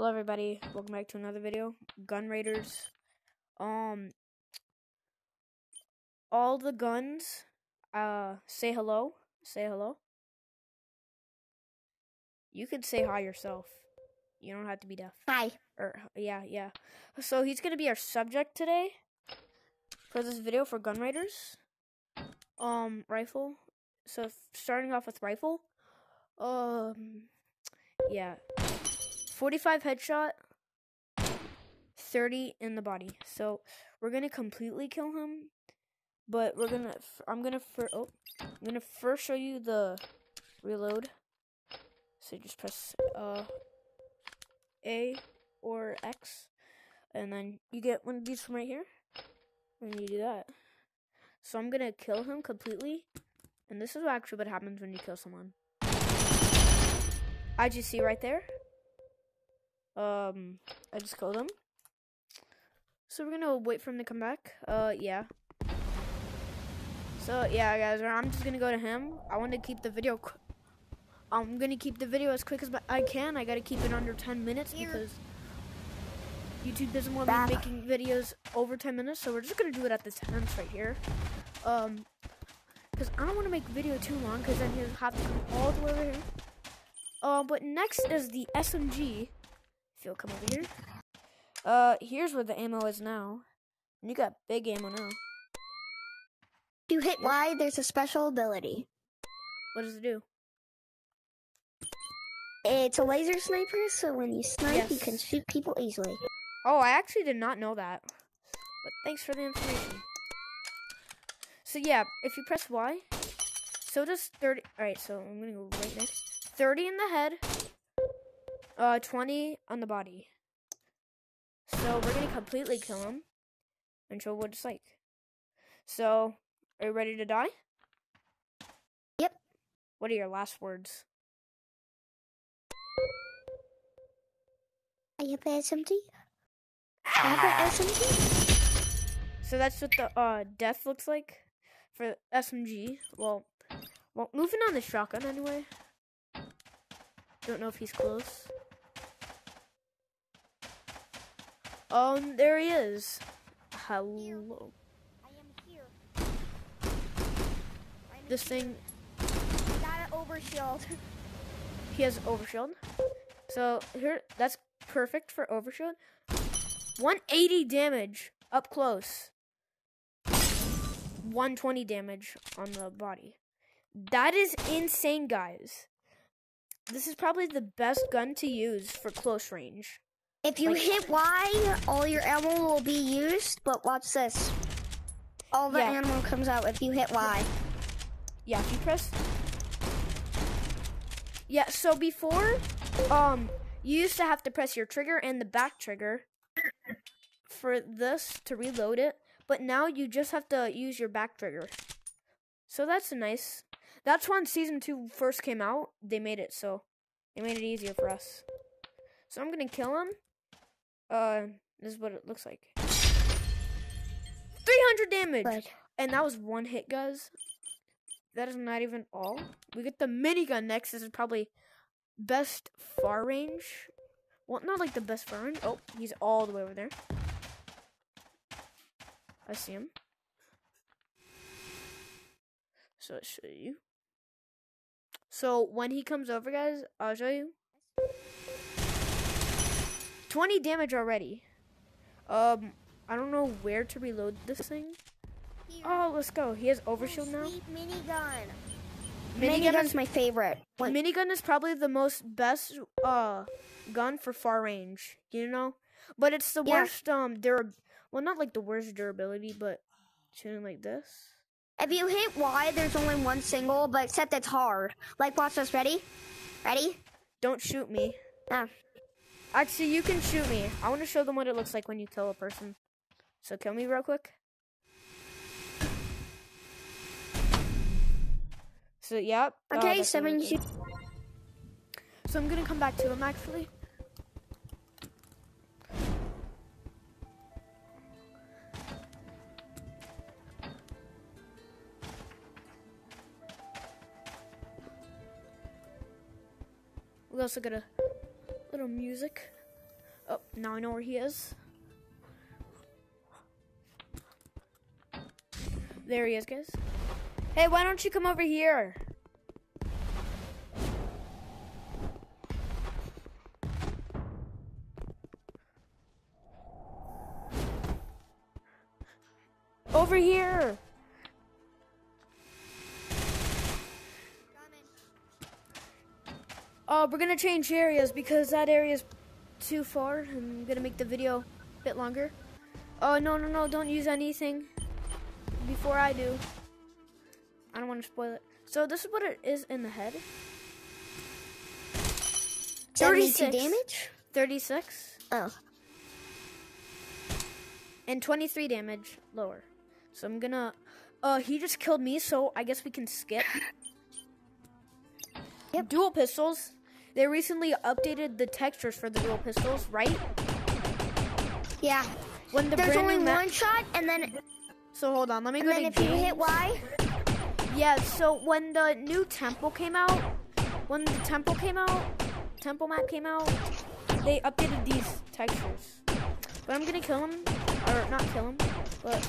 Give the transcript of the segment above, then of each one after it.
Hello everybody, welcome back to another video. Gun Raiders. Um all the guns uh say hello. Say hello. You could say hi yourself. You don't have to be deaf. Hi. Or yeah, yeah. So he's gonna be our subject today for this video for Gun Raiders. Um rifle. So starting off with rifle. Um yeah. 45 headshot, 30 in the body. So we're gonna completely kill him, but we're gonna. I'm gonna fir- oh, I'm gonna first show you the reload. So just press uh A or X, and then you get one of these from right here, and you do that. So I'm gonna kill him completely, and this is actually what happens when you kill someone. As just see right there, um, I just killed him. So we're gonna wait for him to come back. Uh, yeah. So yeah, guys, I'm just gonna go to him. I want to keep the video. Qu- I'm gonna keep the video as quick as I can. I gotta keep it under 10 minutes because YouTube doesn't want me making videos over 10 minutes. So we're just gonna do it at the 10th right here. Um, because I don't want to make video too long because then he'll have to come all the way over here. Uh, but next is the SMG. If you'll come over here. Uh, here's where the ammo is now. And you got big ammo now. If you hit Y, there's a special ability. What does it do? It's a laser sniper, so when you snipe, you can shoot people easily. Oh, I actually did not know that. But thanks for the information. So yeah, if you press Y, so does 30. Alright, so I'm gonna go right next. 30 in the head, uh, 20 on the body. So we're gonna completely kill him and show what it's like. So, are you ready to die? Yep. What are your last words? I have the SMG. I have SMG. So that's what the uh death looks like for SMG. Well, well, moving on the shotgun anyway. Don't know if he's close. Um, there he is. Hello. I am here. This thing, Got an overshield. he has overshield. So here, that's perfect for overshield. 180 damage up close. 120 damage on the body. That is insane, guys. This is probably the best gun to use for close range. If you hit Y, all your ammo will be used, but watch this. All the Yeah. ammo comes out if you hit Y. Yeah, if you press. Yeah, so before, um, you used to have to press your trigger and the back trigger for this to reload it, but now you just have to use your back trigger. So that's nice. That's when season two first came out. They made it so they made it easier for us. So I'm gonna kill him. Uh, this is what it looks like. 300 damage. And that was one hit, guys. That is not even all. We get the minigun next. This is probably best far range. Well, not like the best far range. Oh, he's all the way over there. I see him. So I'll show you. So when he comes over, guys, I'll show you. 20 damage already. Um, I don't know where to reload this thing. Oh, let's go. He has overshield now. Sweet minigun. Minigun Minigun's is, my favorite. Like, minigun is probably the most best uh gun for far range. You know, but it's the Yeah. worst um durab. Well, not like the worst durability, but shooting like this. if you hit Y, there's only one single, but except it's hard. Like, watch this. Ready? Ready? Don't shoot me. Ah. Actually, you can shoot me. I want to show them what it looks like when you kill a person. So kill me real quick. So yep. uh, Okay, what seven. So I'm gonna come back to him actually. We also got a little music. Oh, now I know where he is. There he is, guys. Hey, why don't you come over here? Over here. Uh, we're gonna change areas because that area is too far. I'm gonna make the video a bit longer. Oh, no, no, no, don't use anything before I do. I don't want to spoil it. So this is what it is in the head. 72 36. damage? 36 Oh. and 23 damage lower. So I'm gonna, uh, he just killed me, so I guess we can skip. Yep. Dual pistols. They recently updated the textures for the dual pistols, right? Yeah. When the There's only one shot, and then So hold on, let me and go then to if you hit Y, Yeah, so when the new temple came out, when the temple came out, temple map came out, they updated these textures. But I'm gonna kill him, or not kill him, but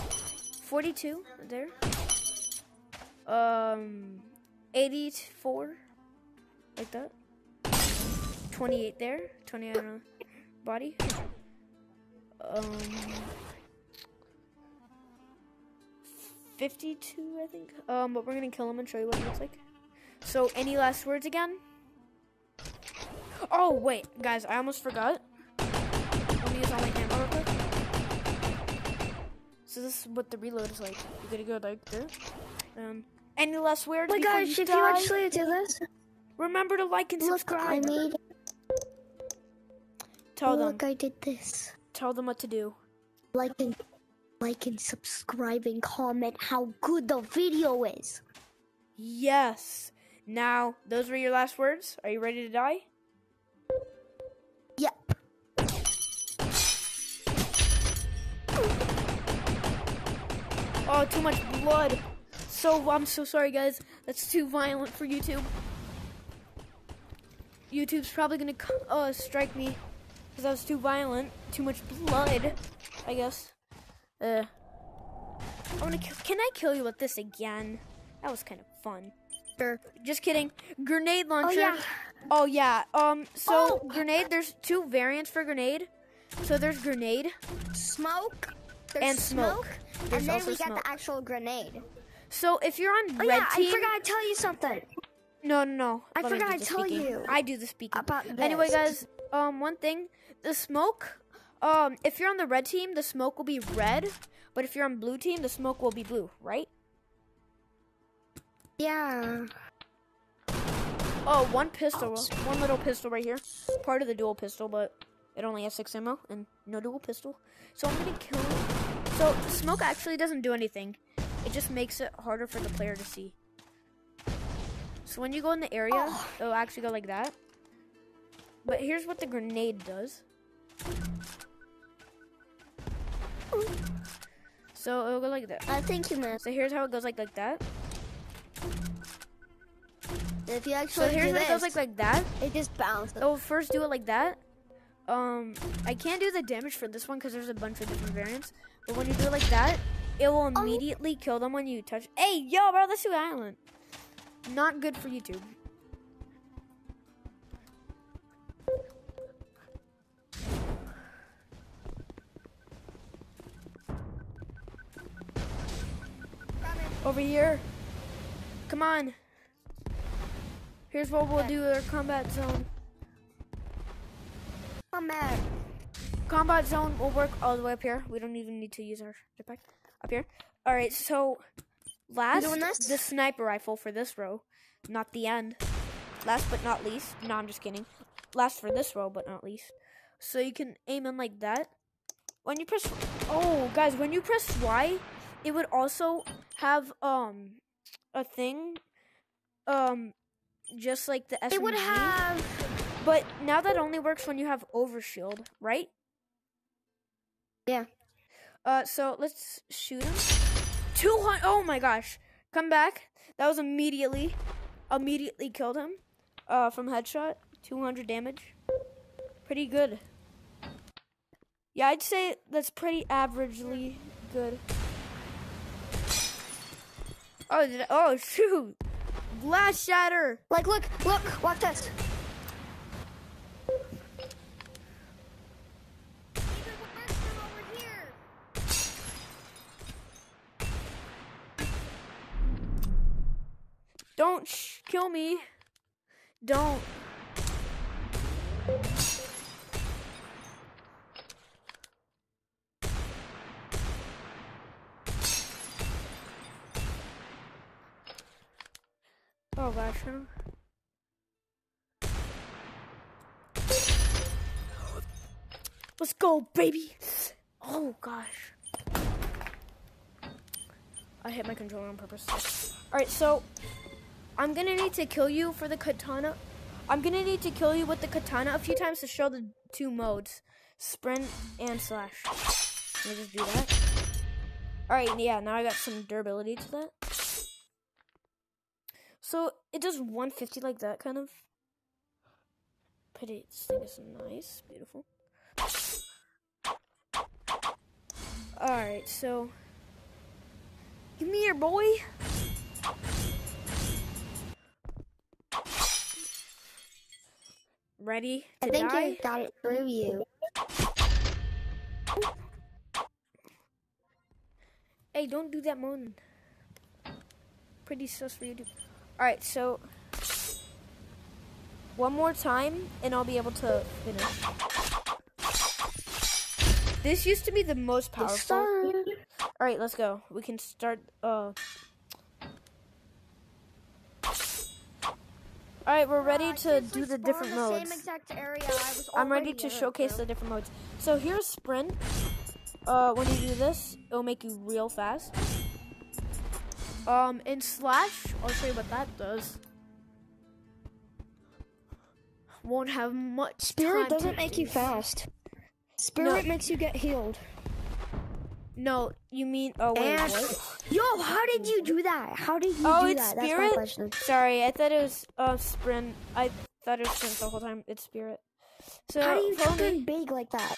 42 there. Um, 84, like that. 28 there, 28 on a body. Um, 52, I think. Um, but we're gonna kill him and show you what he looks like. So, any last words again? Oh, wait, guys, I almost forgot. Let me use all my ammo real quick. So this is what the reload is like. You gotta go like this. Um, any last words oh my gosh, you if die? you actually do this, Remember to like and look, I subscribe. made, Tell them. look, I did this. Tell them what to do. Like and, like and subscribe and comment how good the video is. Yes. Now, those were your last words. Are you ready to die? Yep. Oh, too much blood. So I'm so sorry, guys. That's too violent for YouTube. YouTube's probably gonna uh, strike me because that was too violent. Too much blood, I guess. Uh, I wanna. Kill- Can I kill you with this again? That was kind of fun. Just kidding. Grenade launcher. Oh yeah. Oh yeah. Um. So Oh. grenade. There's two variants for grenade. So there's grenade. Smoke. There's And smoke. There's and then we got smoke. the actual grenade. So if you're on Oh red yeah, team, I forgot to tell you something. No, no, no. I Let forgot to tell speaking. you I do the speaking. about Anyway, guys, um, one thing, the smoke, um, if you're on the red team, the smoke will be red, but if you're on blue team, the smoke will be blue, right? Yeah. Oh, one pistol, one little pistol right here, part of the dual pistol, but it only has six ammo and no dual pistol. So I'm gonna kill him. So smoke actually doesn't do anything. It just makes it harder for the player to see. So when you go in the area, Oh. it'll actually go like that. But here's what the grenade does. So it'll go like that. I think you missed. So here's how it goes like like that. If you So actually here's do what this, it goes like like that. it just bounces. So first do it like that. Um, I can't do the damage for this one because there's a bunch of different variants. But when you do it like that, it will immediately kill them when you touch. Hey, yo, bro, too violent. Not good for YouTube. Over here. Come on. Here's what we'll do with our combat zone. I'm mad. Combat zone will work all the way up here. We don't even need to use our jetpack up here. All right, so last this? the sniper rifle for this row, not the end. Last but not least. No, I'm just kidding. Last for this row, but not least. So you can aim in like that. When you press, oh guys, when you press Y, it would also have um a thing, um, just like the SMG. It would have. But now that only works when you have overshield, right? Yeah. Uh, so let's shoot him. Two hundred. Oh my gosh! Come back. That was immediately, immediately killed him. Uh, from headshot. Two hundred damage. Pretty good. Yeah, I'd say that's pretty averagely good. Oh, oh shoot! Glass shatter. Like, look, look, watch this. Don't sh- kill me. Don't. Oh gosh. huh? Let's go, baby. Oh gosh. I hit my controller on purpose. All right, so I'm gonna need to kill you for the katana. I'm gonna need to kill you with the katana a few times to show the two modes, sprint and slash. Let me just do that. All right, yeah. Now I got some durability to that. So it does 150 like that, kind of. Pretty. Is nice, beautiful. All right, so give me your boy. Ready I think die? I got it through you. Hey, don't do that moan. Pretty sus for you to. All right, so one more time, and I'll be able to finish. This used to be the most powerful. All right, let's go. We can start. Uh. All right, we're ready to do the different the modes. Same exact area. I was I'm ready to showcase the different modes. So here's sprint. Uh, when you do this, it'll make you real fast. Um, in slash, I'll show you what that does. Won't have much Spirit doesn't make you fast. Spirit makes you get healed. No, you mean oh wait, And what? yo, how did you do that? How did you Oh, do it's that? Spirit. Sorry, I thought it was uh sprint. I thought it was sprint the whole time. It's spirit. So How do you follow turn big like that?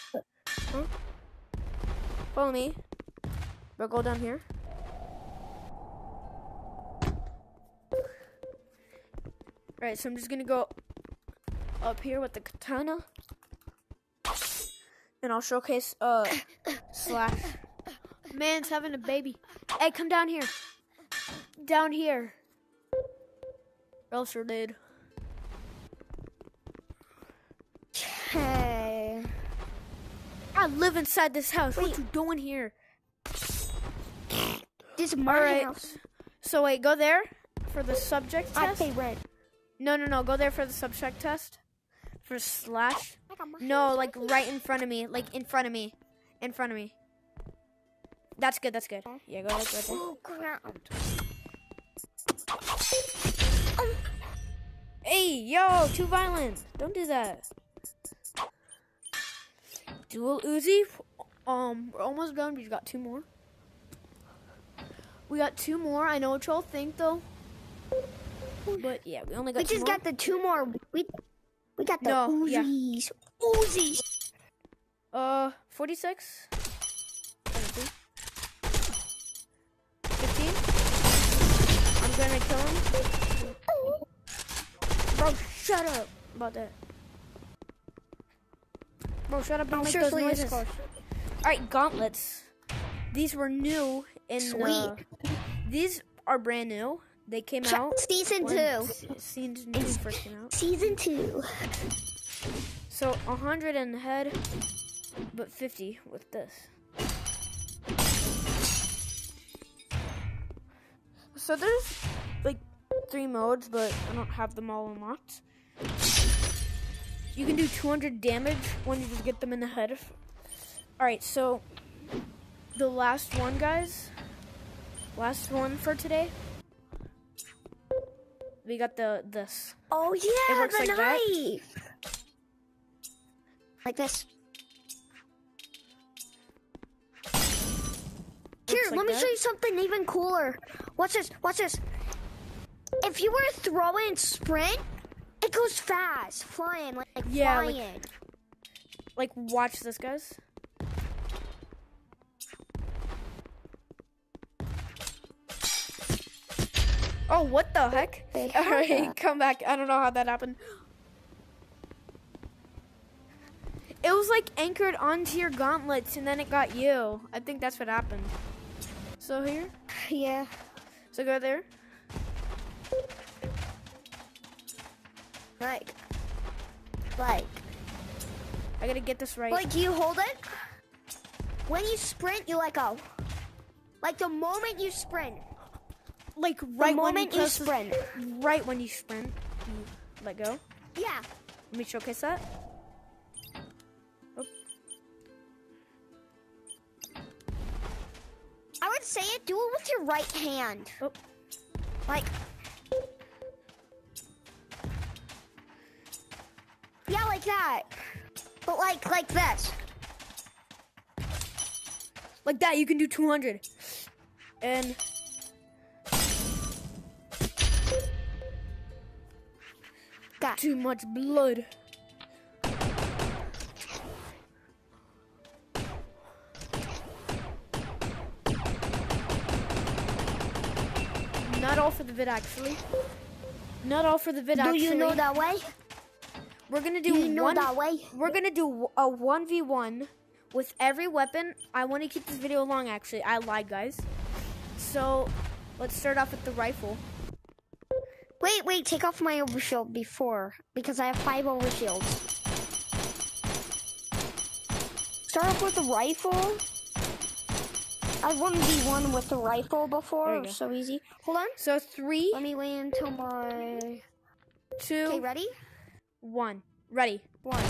Follow me. We'll go down here. Alright, so I'm just gonna go up here with the katana. And I'll showcase uh slash. Man's having a baby. Hey, come down here. Down here. Else you're dead. Hey. I live inside this house. What you doing here? This is my Alright. house. So wait, go there for the subject I test. pay rent. No, no, no. Go there for the subject test. For slash. I got my No, like right in front of me. Like in front of me. In front of me. That's good. That's good. Yeah, go like right there. Oh, ground. Hey, yo, too violent. Don't do that. Dual Uzi. Um, we're almost done. We've got two more. We got two more. I know what y'all think though. But yeah, we only got We just more. got the two more. We we got the No, yeah. Uzis. Uh, 46. 17. 15. I'm gonna kill him. Bro, shut up about that. Bro, shut up. Don't I'm make sure those noises. Alright, gauntlets. These were new in uh, These are brand new. They came Check out. season two. se- Season two first came out. Season two. So 100 in the head, but 50 with this. So there's like three modes, but I don't have them all unlocked. You can do 200 damage when you just get them in the head. Alright, so the last one, guys. Last one for today. We got the this. Oh yeah, works the like that? Like this. Here, like let me that. show you something even cooler. Watch this, watch this. If you were to throw it sprint, it goes fast, flying, like, like yeah, flying. Like, like, watch this, guys. Oh, what the heck? All right, come back. I don't know how that happened. It was like anchored onto your gauntlets, and then it got you. I think that's what happened. So here, Yeah. so go there. Like. Like. I gotta get this right. Like you hold it. When you sprint, you let go. Oh. Like the moment you sprint. like The right when moment you, you sprint. right when you sprint, you let go. Yeah. Let me showcase that. I would say it. Do it with your right hand. Oh. Like. Yeah, like that. But like like this. Like that, you can do 200. And That. too much blood. Not all for the vid, actually. Not all for the vid, Do actually. you know that way? We're gonna do, Do you know one. that way? We're gonna do a one v one with every weapon. I want to keep this video long. Actually, I lied, guys. So let's start off with the rifle. Wait, wait, take off my overshield before because I have five overshields. Start off with the rifle. I've one v one with the rifle before. It was so easy. Hold on. So three, Let me wait until my. two, Okay, ready? one. Ready. One.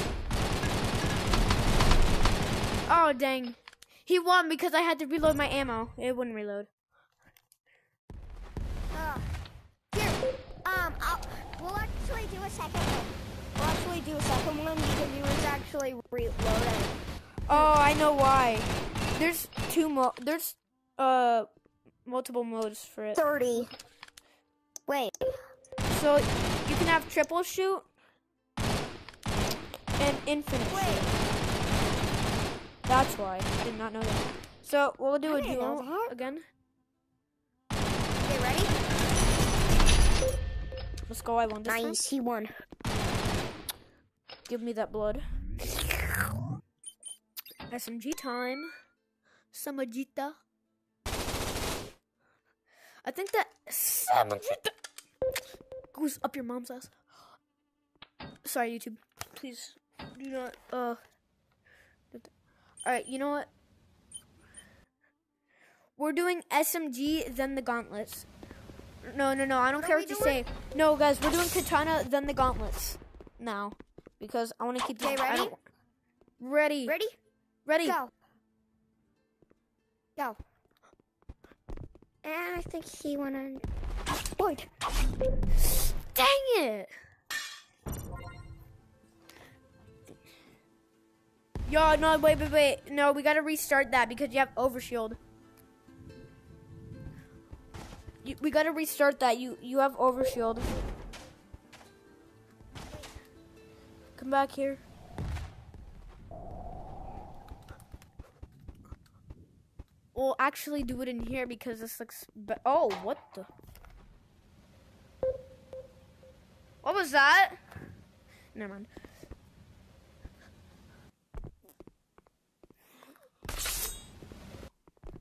Oh dang. He won because I had to reload my ammo. It wouldn't reload. Uh, here. Um, I'll, we'll actually do a second one. We'll actually do a second one because he was actually reloading. Oh, I know why. There's two mo. There's uh multiple modes for it. 30. Wait. So you can have triple shoot and infinite Wait. shoot. That's why I did not know that. So we'll do I a know again. Okay, ready? Let's go. I won this time. Nice, he won. Give me that blood. SMG time. Samajita. I think that Samajita goes up your mom's ass. Sorry, YouTube. Please do not. Uh. All right. You know what? We're doing SMG, then the gauntlets. No, no, no. I don't are care what you doing? say. No, guys, we're doing katana, then the gauntlets. Now, because I want to keep. Okay, ready? Ready. Ready? Ready. Go. Go. And I think he went on. Wait. Dang it! Yo, no, wait, wait, wait. No, we gotta restart that because you have overshield. You, we gotta restart that. You you have overshield. Come back here. We'll actually do it in here because this looks. Be- oh, what the? What was that? Never mind.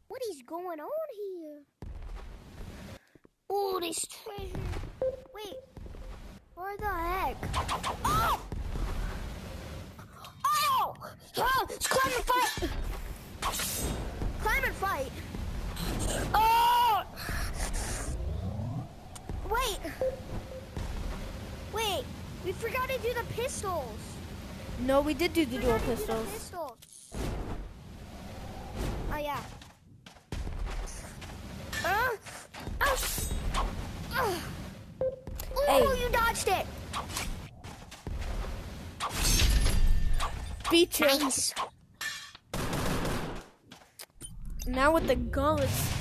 What is going on here? Oh, this treasure. Wait. Where the heck? Oh! Oh! Oh! It's climb and Oh! Wait! Wait! We forgot to do the pistols! No, we did do the dual do the pistols. pistols. Oh, yeah. Uh, uh, uh. Hey. Oh, you dodged it! Beat you. Nice. Now with the gauntlets,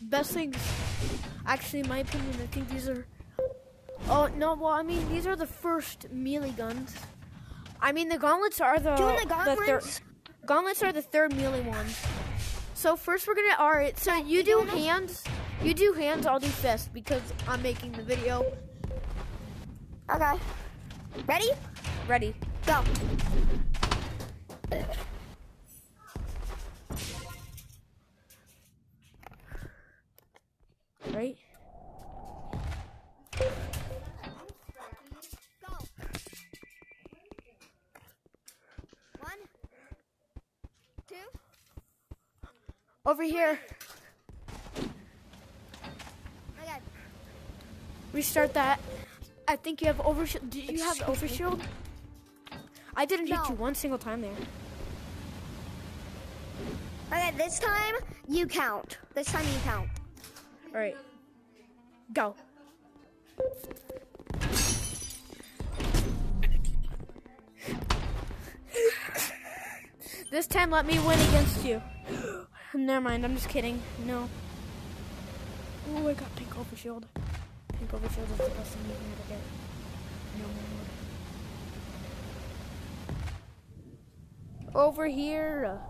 best things. Actually, in my opinion, I think these are. Oh no! Well, I mean, these are the first melee guns. I mean, the gauntlets are the. Doing the third. gauntlets? gauntlets are the third melee ones. So first, we're gonna. All right. So you do hands. You do hands, I'll do fist because I'm making the video. Okay. Ready? Ready. Go. Right? One. Two. Over here. Okay. Restart that. I think you have overshield. Did you have me? overshield? I didn't hit you one single time there. Okay, this time you count. This time you count. All right. Go. this time, let me win against you. Never mind. I'm just kidding. No. Oh, I got pink over shield. Pink over shield is the best thing you can ever get. No more. Over here.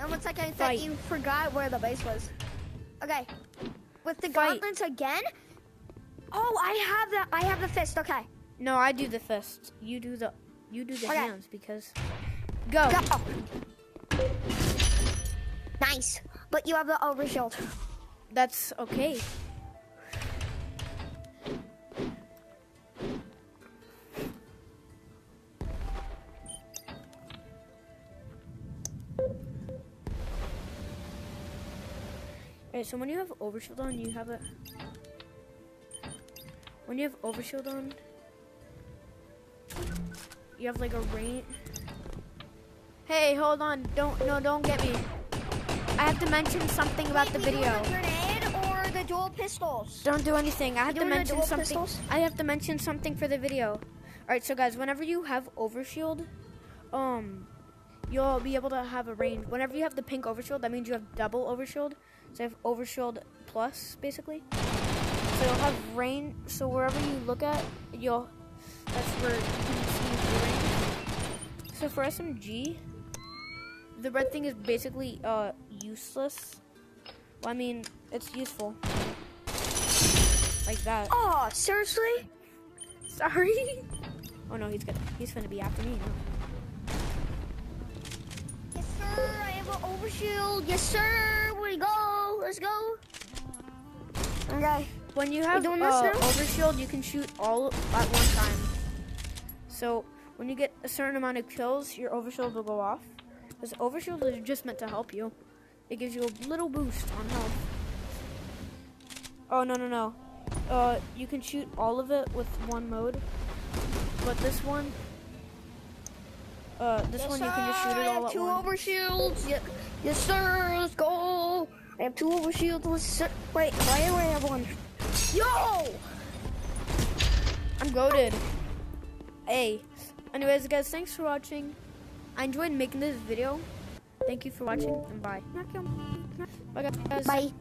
And one second, I thought you forgot where the base was. Okay. With the Fight. gauntlets again? Oh, I have the I have the fist. Okay. No, I do the fist. You do the you do the Okay. hands because go. Go. Nice. But you have the overshield. That's okay. Alright, so when you have overshield on, you have a. When you have overshield on, you have like a rain. Hey, hold on! Don't no, don't get me. I have to mention something about the Wait, video. the grenade or the dual pistols? Don't do anything. I have to mention something. pistols? I have to mention something for the video. All right, so guys, whenever you have overshield, um, you'll be able to have a range. Whenever you have the pink overshield, that means you have double overshield. So you have overshield plus, basically. So you'll have range. So wherever you look at, you'll. That's where you can see the range. So for SMG, the red thing is basically uh useless. Well, I mean, it's useful. Like that. Oh, seriously? Sorry. Oh no, he's gonna he's gonna be after me. No. Yes, sir. An overshield. Yes, sir. We go. Let's go. Okay. When you have doing this uh, overshield, you can shoot all at one time. So when you get a certain amount of kills, your overshield will go off. Because overshield is just meant to help you. It gives you a little boost on health. Oh no no no. Uh, you can shoot all of it with one mode, but this one, uh, this Yes, one you can just shoot it I have at two once. overshields. Yes, yes, sir. Let's go. I have two overshields. Let's sir. Wait, why do I have one? Yo! I'm goaded. Hey. Anyways, guys, thanks for watching. I enjoyed making this video. Thank you for watching, and bye. Bye, guys. Bye.